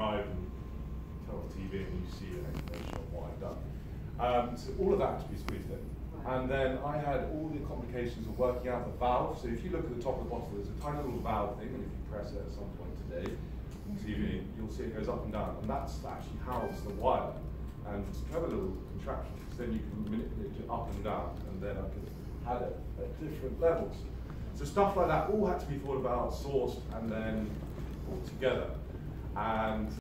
arrive and turn off the TV and you see an explanation of what I've done. Um, so all of that had to be squeezed in. And then I had all the complications of working out the valve. So if you look at the top of the bottle, there's a tiny little valve thing, and if you press it at some point today, on TV, you'll see it goes up and down, and that's actually houses the wire. And have a little contraption, because then you can manipulate it up and down, and then I could add it at different levels. So stuff like that all had to be thought about, sourced, and then put together. And